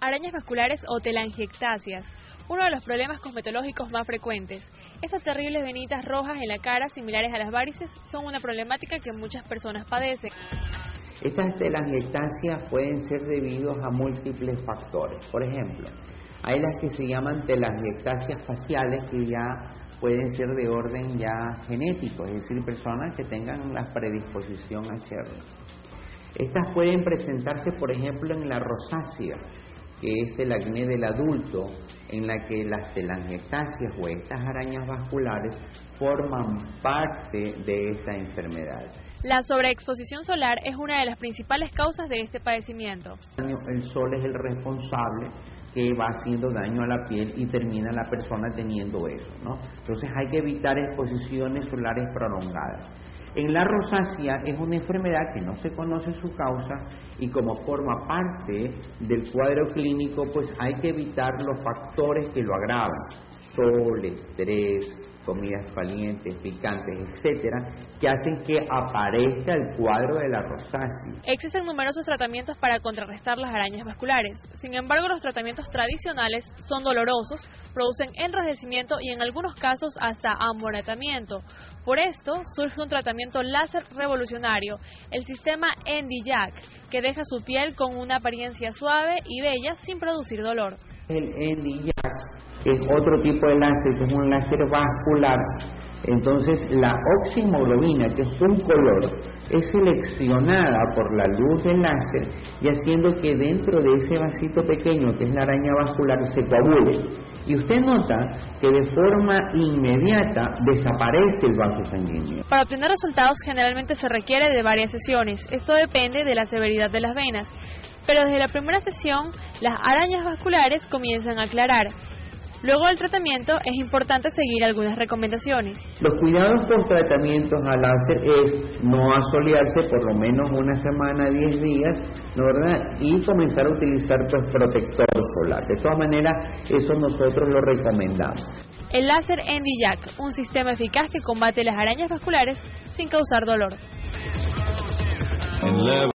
Arañas vasculares o telangiectasias. Uno de los problemas cosmetológicos más frecuentes. Esas terribles venitas rojas en la cara, similares a las varices, son una problemática que muchas personas padecen. Estas telangiectasias pueden ser debidos a múltiples factores. Por ejemplo, hay las que se llaman telangiectasias faciales que ya pueden ser de orden ya genético, es decir, personas que tengan la predisposición a hacerlo. Estas pueden presentarse, por ejemplo, en la rosácea, que es el acné del adulto, en la que las telangiectasias o estas arañas vasculares forman parte de esta enfermedad. La sobreexposición solar es una de las principales causas de este padecimiento. El sol es el responsable que va haciendo daño a la piel y termina la persona teniendo eso, ¿no? Entonces hay que evitar exposiciones solares prolongadas. En la rosácea es una enfermedad que no se conoce su causa y como forma parte del cuadro clínico, pues hay que evitar los factores que lo agravan, sol, estrés, comidas calientes, picantes, etcétera, que hacen que aparezca el cuadro de la rosácea. Existen numerosos tratamientos para contrarrestar las arañas vasculares. Sin embargo, los tratamientos tradicionales son dolorosos, producen enrojecimiento y en algunos casos hasta amoratamiento. Por esto surge un tratamiento láser revolucionario, el sistema NDJAC, que deja su piel con una apariencia suave y bella sin producir dolor. El NDJAC es otro tipo de láser, que es un láser vascular. Entonces la oximoglobina, que es un color, es seleccionada por la luz del láser y haciendo que dentro de ese vasito pequeño, que es la araña vascular, se coagule. Y usted nota que de forma inmediata desaparece el vaso sanguíneo. Para obtener resultados generalmente se requiere de varias sesiones. Esto depende de la severidad de las venas. Pero desde la primera sesión, las arañas vasculares comienzan a aclarar Luego del tratamiento es importante seguir algunas recomendaciones. Los cuidados por tratamientos al láser es no asolearse por lo menos una semana, 10 días, ¿no verdad? Y comenzar a utilizar pues, protector solar. De todas maneras, eso nosotros lo recomendamos. El láser NDJAC, un sistema eficaz que combate las arañas vasculares sin causar dolor.